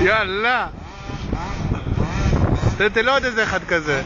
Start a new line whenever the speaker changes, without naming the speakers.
יאללה! תתן לו לא עוד איזה אחד כזה.